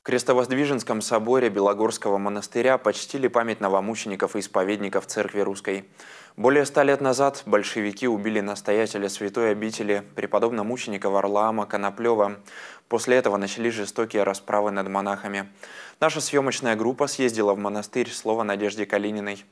В Крестовоздвиженском соборе Белогорского монастыря почтили память новомучеников и исповедников Церкви Русской. Более ста лет назад большевики убили настоятеля святой обители преподобного мученика Варлаама Коноплева. После этого начались жестокие расправы над монахами. Наша съемочная группа съездила в монастырь «Слово Надежде Калининой».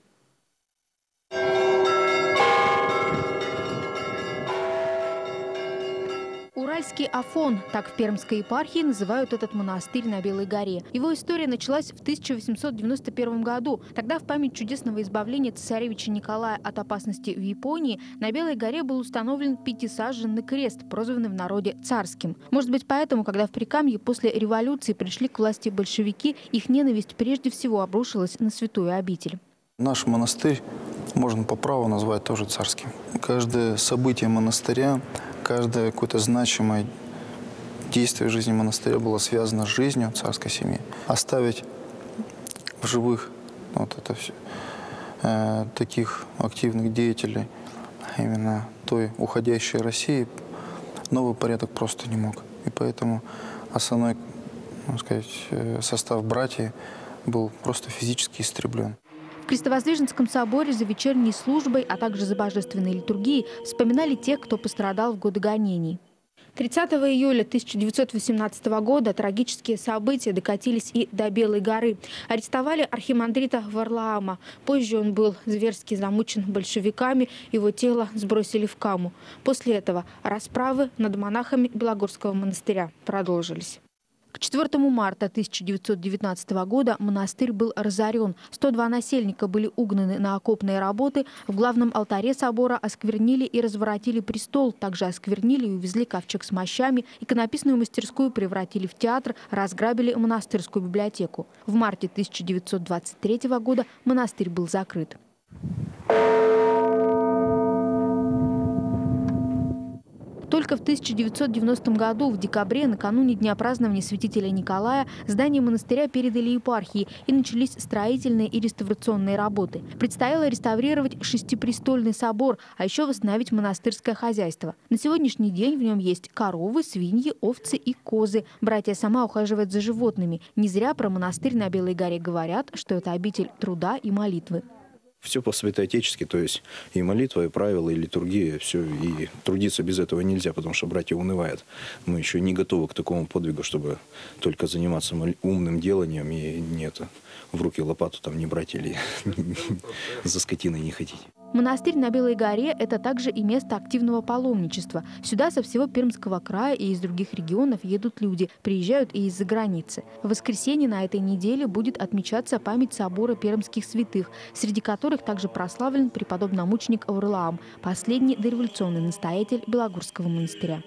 Уральский Афон, так в Пермской епархии называют этот монастырь на Белой горе. Его история началась в 1891 году. Тогда в память чудесного избавления цесаревича Николая от опасности в Японии на Белой горе был установлен пятисаженный крест, прозванный в народе царским. Может быть, поэтому, когда в Прикамье после революции пришли к власти большевики, их ненависть прежде всего обрушилась на святую обитель. Наш монастырь можно по праву назвать тоже царским. Каждое событие монастыря каждое какое-то значимое действие в жизни монастыря было связано с жизнью царской семьи. Оставить в живых вот это все, э, таких активных деятелей именно той уходящей России новый порядок просто не мог. И поэтому основной можно сказать, э, состав братьев был просто физически истреблен. Крестовоздвиженском соборе за вечерней службой, а также за божественной литургией вспоминали тех, кто пострадал в годы гонений. 30 июля 1918 года трагические события докатились и до Белой горы. Арестовали архимандрита Варлаама. Позже он был зверски замучен большевиками, его тело сбросили в Каму. После этого расправы над монахами Белогорского монастыря продолжились. К 4 марта 1919 года монастырь был разорен. 102 насельника были угнаны на окопные работы. В главном алтаре собора осквернили и разворотили престол. Также осквернили и увезли ковчег с мощами. Иконописную мастерскую превратили в театр, разграбили монастырскую библиотеку. В марте 1923 года монастырь был закрыт. Только в 1990 году, в декабре, накануне дня празднования святителя Николая, здание монастыря передали епархии и начались строительные и реставрационные работы. Предстояло реставрировать шестипрестольный собор, а еще восстановить монастырское хозяйство. На сегодняшний день в нем есть коровы, свиньи, овцы и козы. Братья сама ухаживают за животными. Не зря про монастырь на Белой горе говорят, что это обитель труда и молитвы. Все по-святоотечески, то есть и молитва, и правила, и литургия, все. И трудиться без этого нельзя, потому что братья унывают. Мы еще не готовы к такому подвигу, чтобы только заниматься умным деланием и нет в руки лопату там не брать или за скотиной не ходить. Монастырь на Белой горе – это также и место активного паломничества. Сюда со всего Пермского края и из других регионов едут люди, приезжают и из-за границы. В воскресенье на этой неделе будет отмечаться память собора пермских святых, среди которых также прославлен преподобный мученик Аурлаам, последний дореволюционный настоятель Белогорского монастыря.